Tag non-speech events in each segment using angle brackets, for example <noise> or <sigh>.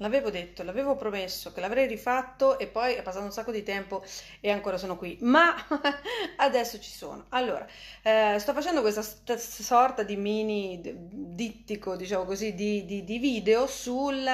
L'avevo detto, l'avevo promesso che l'avrei rifatto e poi è passato un sacco di tempo e ancora sono qui, ma <laughs> adesso ci sono. Allora, eh, sto facendo questa st- sorta di mini dittico, diciamo così, di, di, di video sul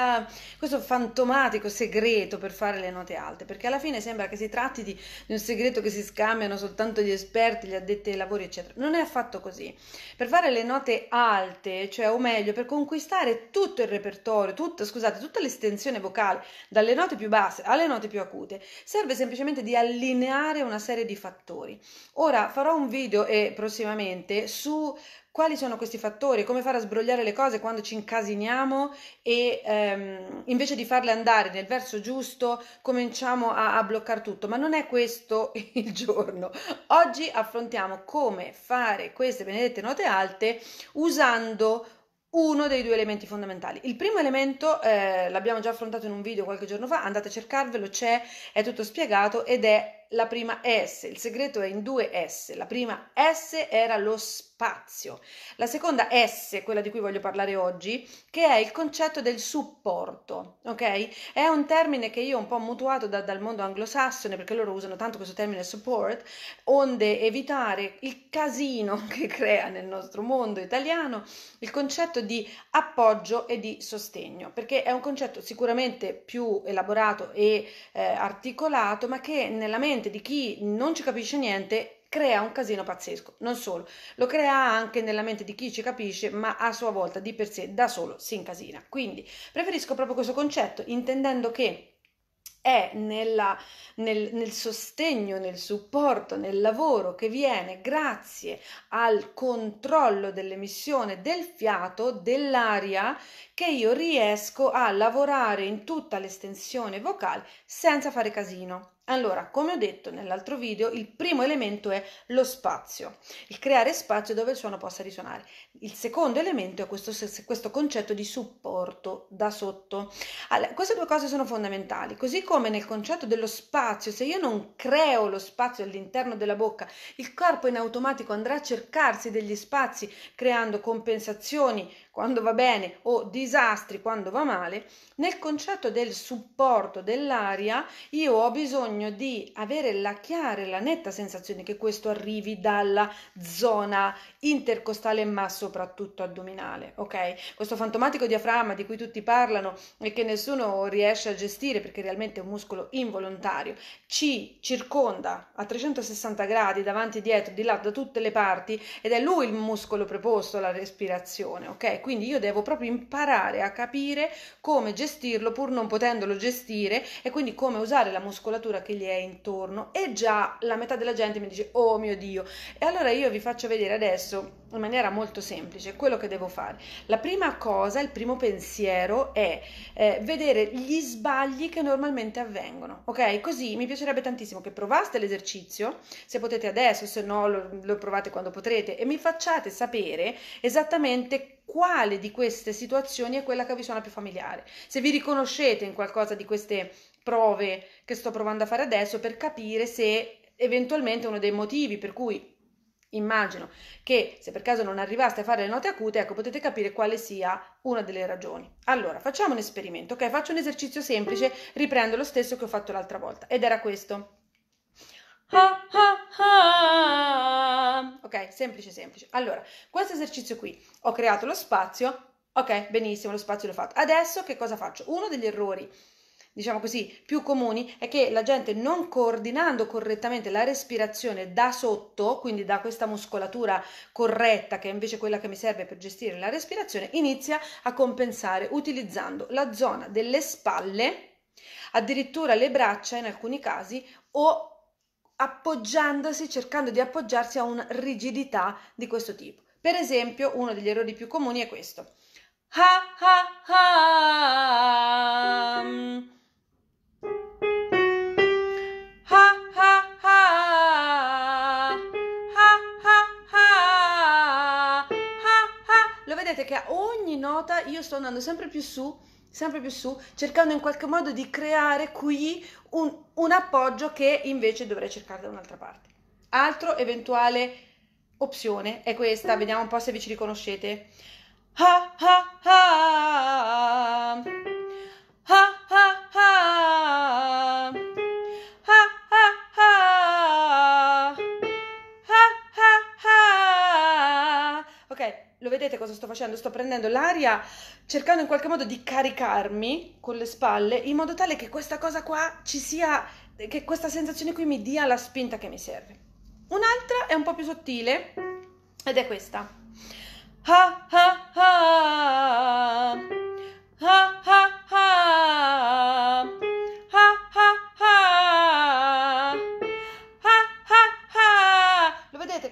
questo fantomatico segreto per fare le note alte, perché alla fine sembra che si tratti di, di un segreto che si scambiano soltanto gli esperti, gli addetti ai lavori, eccetera. Non è affatto così. Per fare le note alte, cioè o meglio, per conquistare tutto il repertorio, tutto, scusate, tutte le estensione vocale dalle note più basse alle note più acute, serve semplicemente di allineare una serie di fattori. Ora farò un video e prossimamente su quali sono questi fattori, come fare a sbrogliare le cose quando ci incasiniamo e ehm, invece di farle andare nel verso giusto cominciamo a, a bloccare tutto, ma non è questo <laughs> il giorno. Oggi affrontiamo come fare queste benedette note alte usando uno dei due elementi fondamentali. Il primo elemento eh, l'abbiamo già affrontato in un video qualche giorno fa, andate a cercarvelo, c'è, è tutto spiegato ed è la prima S. Il segreto è in due S. La prima S era lo spazio. La seconda S, quella di cui voglio parlare oggi, che è il concetto del supporto, ok? È un termine che io ho un po' mutuato da, dal mondo anglosassone perché loro usano tanto questo termine support, onde evitare il casino <laughs> che crea nel nostro mondo italiano il concetto di appoggio e di sostegno, perché è un concetto sicuramente più elaborato e eh, articolato, ma che nella mente mente di chi non ci capisce niente crea un casino pazzesco. Non solo, lo crea anche nella mente di chi ci capisce, ma a sua volta di per sé da solo si incasina. Quindi preferisco proprio questo concetto, intendendo che è nella, nel, nel, sostegno, nel supporto, nel lavoro che viene grazie al controllo dell'emissione del fiato, dell'aria, che io riesco a lavorare in tutta l'estensione vocale senza fare casino. Allora, come ho detto nell'altro video, il primo elemento è lo spazio, il creare spazio dove il suono possa risuonare. Il secondo elemento è questo, questo concetto di supporto da sotto. Allora, queste due cose sono fondamentali, così come nel concetto dello spazio, se io non creo lo spazio all'interno della bocca, il corpo in automatico andrà a cercarsi degli spazi creando compensazioni quando va bene o disastri quando va male, nel concetto del supporto dell'aria io ho bisogno di avere la chiara e la netta sensazione che questo arrivi dalla zona intercostale ma soprattutto addominale, ok? Questo fantomatico diaframma di cui tutti parlano e che nessuno riesce a gestire perché realmente è un muscolo involontario, ci circonda a 360 gradi davanti dietro, di là da tutte le parti ed è lui il muscolo preposto alla respirazione, ok? quindi io devo proprio imparare a capire come gestirlo pur non potendolo gestire e quindi come usare la muscolatura che gli è intorno e già la metà della gente mi dice oh mio dio e allora io vi faccio vedere adesso in maniera molto semplice quello che devo fare. La prima cosa il primo pensiero è eh, vedere gli sbagli che normalmente avvengono ok? Così mi piacerebbe tantissimo che provaste l'esercizio se potete adesso se no lo, lo provate quando potrete e mi facciate sapere esattamente quale di queste situazioni è quella che vi suona più familiare. Se vi riconoscete in qualcosa di queste prove che sto provando a fare adesso per capire se eventualmente uno dei motivi per cui immagino che se per caso non arrivaste a fare le note acute, ecco, potete capire quale sia una delle ragioni. Allora, facciamo un esperimento, ok? Faccio un esercizio semplice, riprendo lo stesso che ho fatto l'altra volta ed era questo. Ha, ha, ha. Ok, semplice, semplice. Allora, questo esercizio qui, ho creato lo spazio, ok, benissimo, lo spazio l'ho fatto. Adesso che cosa faccio? Uno degli errori, diciamo così, più comuni è che la gente non coordinando correttamente la respirazione da sotto, quindi da questa muscolatura corretta, che è invece quella che mi serve per gestire la respirazione, inizia a compensare utilizzando la zona delle spalle, addirittura le braccia in alcuni casi o appoggiandosi, cercando di appoggiarsi a una rigidità di questo tipo. Per esempio, uno degli errori più comuni è questo. Ha ha ha. Ha ha ha. Ha ha vedete che a ogni nota io sto andando sempre più su sempre più su, cercando in qualche modo di creare qui un, un appoggio che invece dovrei cercare da un'altra parte. Altro eventuale opzione è questa, vediamo un po' se vi ci riconoscete. Ha ha ha cosa sto facendo? Sto prendendo l'aria cercando in qualche modo di caricarmi con le spalle in modo tale che questa cosa qua ci sia, che questa sensazione qui mi dia la spinta che mi serve. Un'altra è un po' più sottile ed è questa. Ha ha ha. Ha ha ha.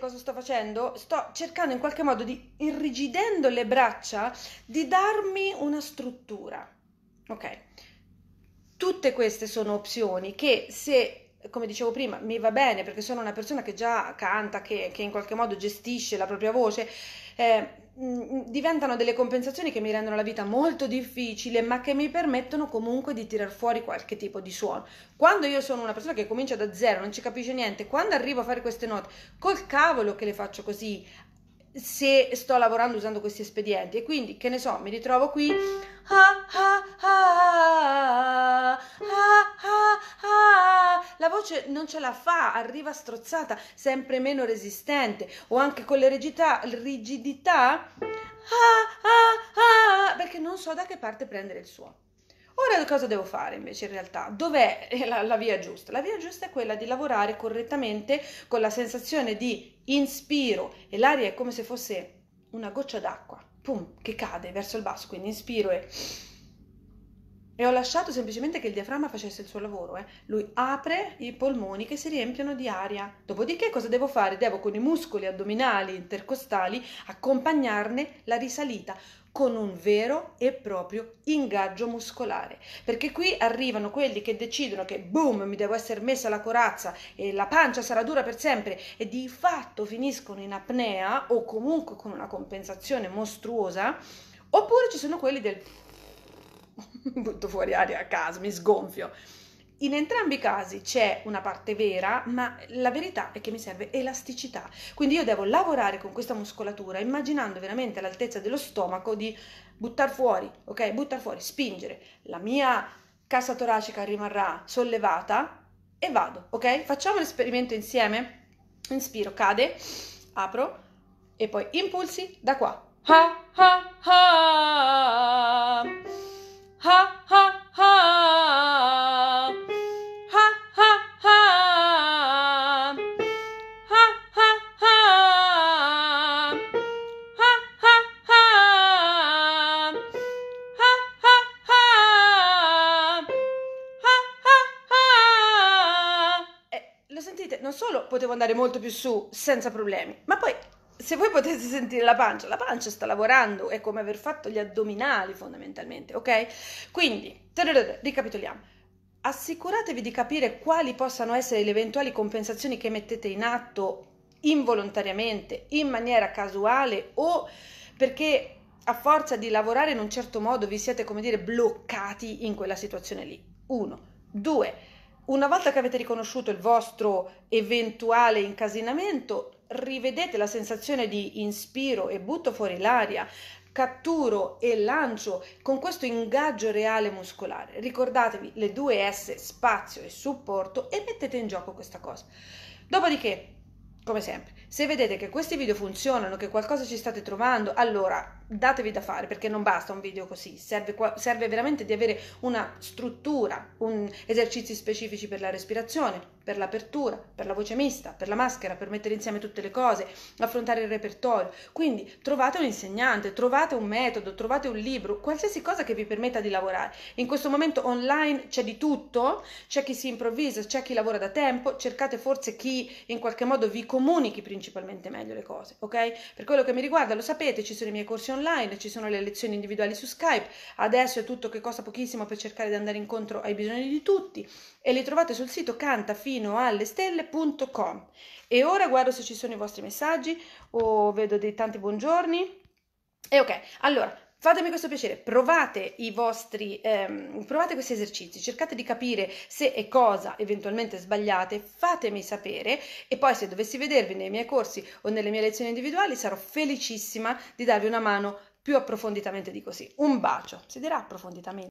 Cosa sto facendo? Sto cercando in qualche modo di, irrigidendo le braccia, di darmi una struttura. Ok? Tutte queste sono opzioni che se come dicevo prima, mi va bene perché sono una persona che già canta, che, che in qualche modo gestisce la propria voce, eh, diventano delle compensazioni che mi rendono la vita molto difficile, ma che mi permettono comunque di tirar fuori qualche tipo di suono. Quando io sono una persona che comincia da zero, non ci capisce niente, quando arrivo a fare queste note, col cavolo che le faccio così, se sto lavorando usando questi espedienti e quindi che ne so mi ritrovo qui la voce non ce la fa arriva strozzata sempre meno resistente. O anche con le rigidità, rigidità? Perché non so da che parte prendere il suono Ora cosa devo fare invece in realtà? Dov'è <laughs> la, la, via giusta? La via giusta è quella di lavorare correttamente con la sensazione di inspiro. E l'aria è come se fosse una goccia d'acqua, pum, che cade verso il basso, quindi inspiro e... E ho lasciato semplicemente che il diaframma facesse il suo lavoro. Eh. Lui apre i polmoni che si riempiono di aria. Dopodiché cosa devo fare? Devo con i muscoli addominali intercostali accompagnarne la risalita con un vero e proprio ingaggio muscolare. Perché qui arrivano quelli che decidono che boom, mi devo essere messa la corazza e la pancia sarà dura per sempre e di fatto finiscono in apnea o comunque con una compensazione mostruosa, oppure ci sono quelli del <laughs> butto fuori aria a caso, mi sgonfio in entrambi i casi c'è una parte vera, ma la verità è che mi serve elasticità. Quindi io devo lavorare con questa muscolatura, immaginando veramente all'altezza dello stomaco di buttare fuori, ok? Buttare fuori, spingere. La mia cassa toracica rimarrà sollevata e vado, ok? Facciamo l'esperimento insieme. Inspiro, cade, apro e poi impulsi da qua. Ha ha ha. Ha ha ha. non solo potevo andare molto più su senza problemi, ma poi se voi potete sentire la pancia, la pancia sta lavorando, è come aver fatto gli addominali fondamentalmente, ok? Quindi, ricapitoliamo. Assicuratevi di capire quali possano essere le eventuali compensazioni che mettete in atto involontariamente, in maniera casuale o perché a forza di lavorare in un certo modo vi siete, come dire, bloccati in quella situazione lì. Uno. Due una volta che avete riconosciuto il vostro eventuale incasinamento, rivedete la sensazione di inspiro e butto fuori l'aria, catturo e lancio con questo ingaggio reale muscolare. Ricordatevi le due S, spazio e supporto, e mettete in gioco questa cosa. Dopodiché, come sempre, se vedete che questi video funzionano, che qualcosa ci state trovando, allora datevi da fare perché non basta un video così, serve, serve veramente di avere una struttura, un, esercizi specifici per la respirazione, per l'apertura, per la voce mista, per la maschera, per mettere insieme tutte le cose, affrontare il repertorio. Quindi trovate un insegnante, trovate un metodo, trovate un libro, qualsiasi cosa che vi permetta di lavorare. In questo momento online c'è di tutto, c'è chi si improvvisa, c'è chi lavora da tempo, cercate forse chi in qualche modo vi comunichi principalmente meglio le cose, ok? Per quello che mi riguarda, lo sapete, ci sono i miei corsi online, ci sono le lezioni individuali su Skype, adesso è tutto che costa pochissimo per cercare di andare incontro ai bisogni di tutti e li trovate sul sito cantafinoallestelle.com. E ora guardo se ci sono i vostri messaggi o vedo dei tanti buongiorni. E ok, allora Fatemi questo piacere, provate i vostri, ehm, provate questi esercizi, cercate di capire se e cosa eventualmente sbagliate, fatemi sapere e poi se dovessi vedervi nei miei corsi o nelle mie lezioni individuali sarò felicissima di darvi una mano più approfonditamente di così. Un bacio, si dirà approfonditamente.